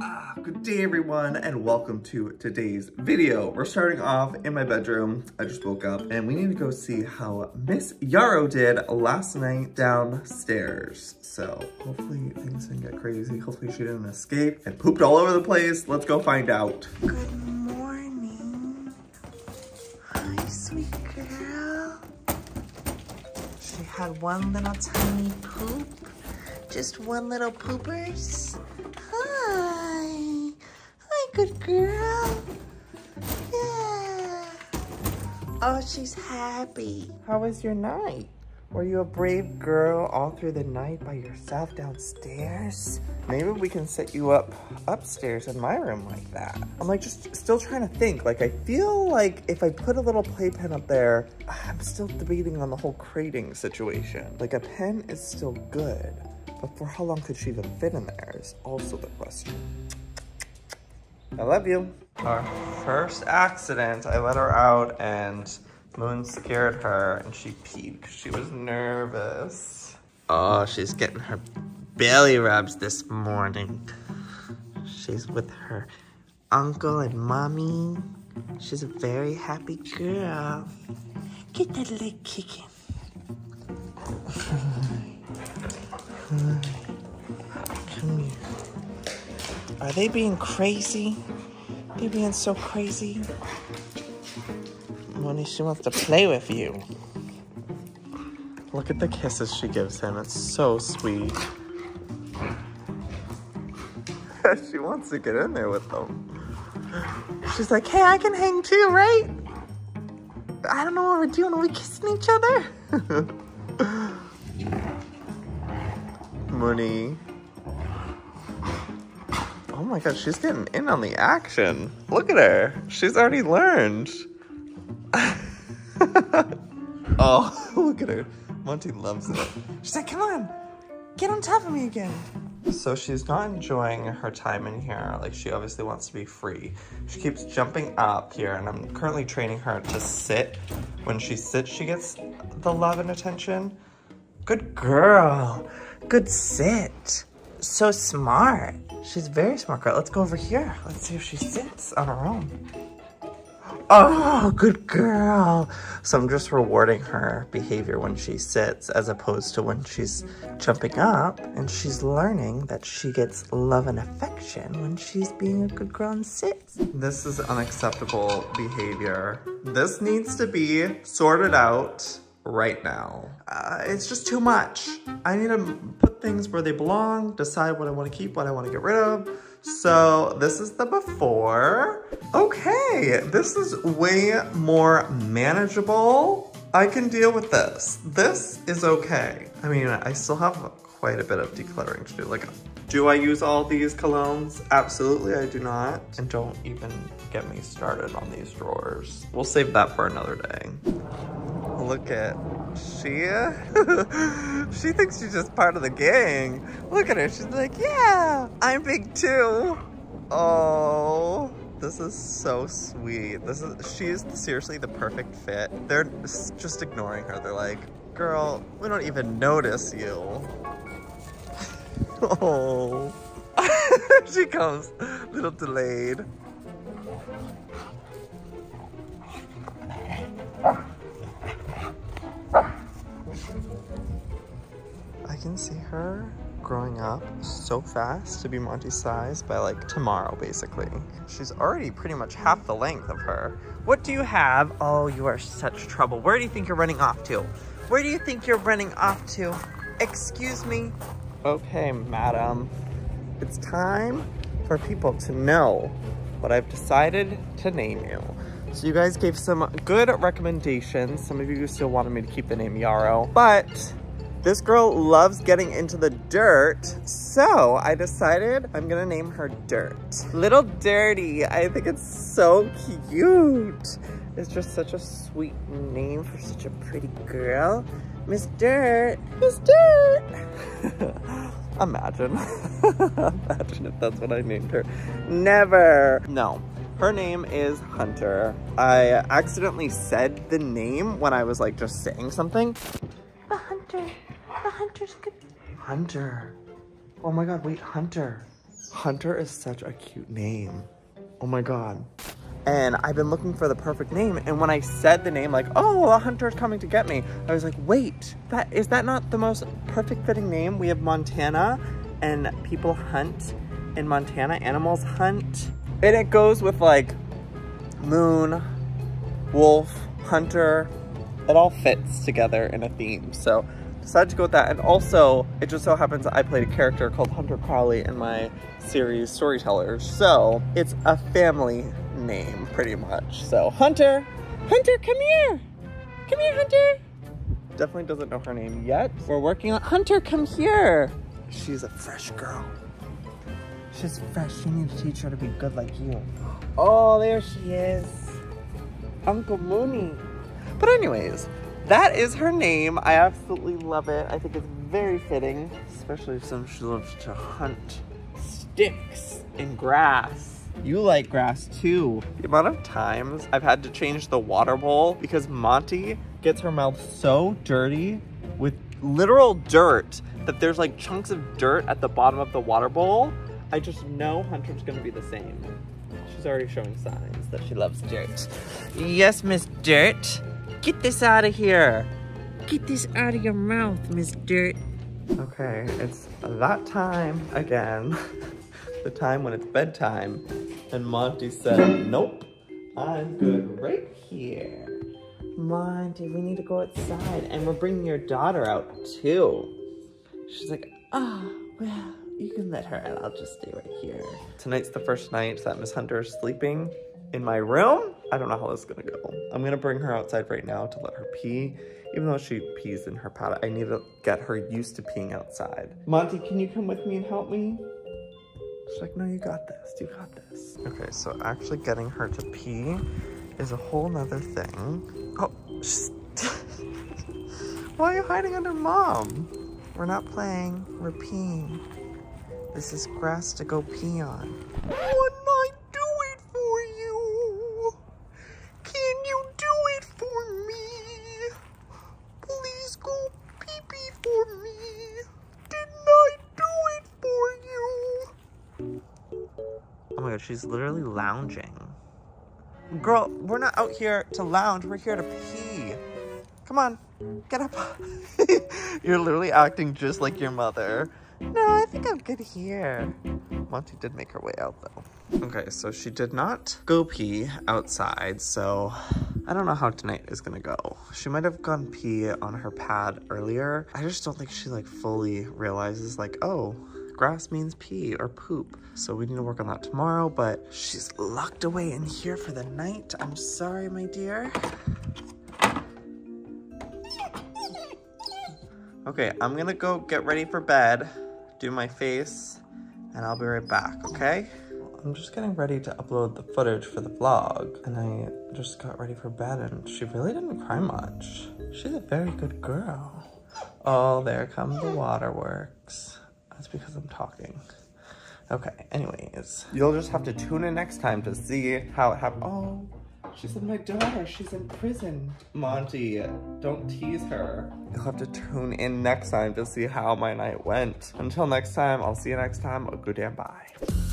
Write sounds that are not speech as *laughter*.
Ah, good day everyone and welcome to today's video. We're starting off in my bedroom. I just woke up and we need to go see how Miss Yarrow did last night downstairs. So hopefully things didn't get crazy. Hopefully she didn't escape and pooped all over the place. Let's go find out. Good morning. Hi, sweet girl. She had one little tiny poop. Just one little poopers. Good girl. Yeah. Oh, she's happy. How was your night? Were you a brave girl all through the night by yourself downstairs? Maybe we can set you up upstairs in my room like that. I'm like just still trying to think. Like I feel like if I put a little playpen up there, I'm still debating on the whole crating situation. Like a pen is still good, but for how long could she even fit in there is also the question. I love you. Our first accident, I let her out and Moon scared her and she peed because she was nervous. Oh, she's getting her belly rubs this morning. She's with her uncle and mommy. She's a very happy girl. Get that leg kicking. They being crazy? They being so crazy? Money, she wants to play with you. Look at the kisses she gives him. It's so sweet. *laughs* she wants to get in there with them. She's like, hey, I can hang too, right? I don't know what we're doing. Are we kissing each other? *laughs* Mooney. Oh my god, she's getting in on the action. Look at her. She's already learned. *laughs* oh, *laughs* look at her. Monty loves it. She's like, come on, get on top of me again. So she's not enjoying her time in here. Like she obviously wants to be free. She keeps jumping up here and I'm currently training her to sit. When she sits, she gets the love and attention. Good girl. Good sit. So smart. She's very smart girl. Let's go over here. Let's see if she sits on her own. Oh, good girl. So I'm just rewarding her behavior when she sits as opposed to when she's jumping up and she's learning that she gets love and affection when she's being a good girl and sits. This is unacceptable behavior. This needs to be sorted out right now. Uh, it's just too much. I need to put things where they belong, decide what I want to keep, what I want to get rid of. So this is the before. Okay, this is way more manageable. I can deal with this. This is okay. I mean, I still have quite a bit of decluttering to do. Like, do I use all these colognes? Absolutely, I do not. And don't even get me started on these drawers. We'll save that for another day. Look at she, *laughs* she thinks she's just part of the gang. Look at her, she's like, yeah, I'm big too. Oh, this is so sweet. This is, she is seriously the perfect fit. They're just ignoring her. They're like, girl, we don't even notice you. *laughs* oh, *laughs* she comes, a little delayed. I can see her growing up so fast to be Monty's size by like tomorrow, basically. She's already pretty much half the length of her. What do you have? Oh, you are such trouble. Where do you think you're running off to? Where do you think you're running off to? Excuse me? Okay, madam. It's time for people to know what I've decided to name you. So you guys gave some good recommendations. Some of you still wanted me to keep the name Yarrow, but this girl loves getting into the dirt, so I decided I'm gonna name her Dirt. Little Dirty, I think it's so cute. It's just such a sweet name for such a pretty girl. Miss Dirt, Miss Dirt. *laughs* Imagine, *laughs* imagine if that's what I named her. Never. No, her name is Hunter. I accidentally said the name when I was like just saying something. The hunter, the hunter's good. Hunter. Oh my god, wait, Hunter. Hunter is such a cute name. Oh my God. And I've been looking for the perfect name. And when I said the name, like, oh, a hunter's coming to get me, I was like, wait, that is that not the most perfect fitting name? We have Montana and people hunt in Montana, animals hunt. And it goes with like moon, wolf, hunter. It all fits together in a theme. So decided to go with that. And also, it just so happens I played a character called Hunter Crowley in my series Storytellers. So it's a family name, pretty much. So Hunter, Hunter, come here. Come here, Hunter. Definitely doesn't know her name yet. We're working on, Hunter, come here. She's a fresh girl. She's fresh. You need to teach her to be good like you. Oh, there she is. Uncle Mooney. But anyways, that is her name. I absolutely love it. I think it's very fitting, especially since she loves to hunt sticks and grass. You like grass too. The amount of times I've had to change the water bowl because Monty gets her mouth so dirty with literal dirt that there's like chunks of dirt at the bottom of the water bowl. I just know Hunter's gonna be the same. She's already showing signs that she loves dirt. Yes, Miss Dirt. Get this out of here. Get this out of your mouth, Miss Dirt. Okay, it's that time again. *laughs* the time when it's bedtime. And Monty said, nope, I'm good right here. Monty, we need to go outside. And we're bringing your daughter out too. She's like, ah, oh, well, you can let her and I'll just stay right here. Tonight's the first night that Miss Hunter is sleeping in my room. I don't know how this is gonna go. I'm gonna bring her outside right now to let her pee. Even though she pees in her pad, I need to get her used to peeing outside. Monty, can you come with me and help me? She's like, no, you got this, you got this. Okay, so actually getting her to pee is a whole nother thing. Oh, *laughs* Why are you hiding under mom? We're not playing, we're peeing. This is grass to go pee on. What am I doing for you? Can you do it for me? Please go pee pee for me. Didn't I do it for you? Oh my god, she's literally lounging. Girl, we're not out here to lounge, we're here to pee. Come on, get up. *laughs* You're literally acting just like your mother. No, I think I'm good here. Monty did make her way out though. Okay, so she did not go pee outside, so I don't know how tonight is gonna go. She might have gone pee on her pad earlier. I just don't think she like fully realizes like, oh, grass means pee or poop. So we need to work on that tomorrow, but she's locked away in here for the night. I'm sorry, my dear. Okay, I'm gonna go get ready for bed do my face, and I'll be right back, okay? I'm just getting ready to upload the footage for the vlog, and I just got ready for bed, and she really didn't cry much. She's a very good girl. Oh, there come the waterworks. That's because I'm talking. Okay, anyways, you'll just have to tune in next time to see how it happened. Oh, she said my daughter, she's in prison. Monty, don't tease her. You'll have to tune in next time to see how my night went. Until next time, I'll see you next time. A good and bye.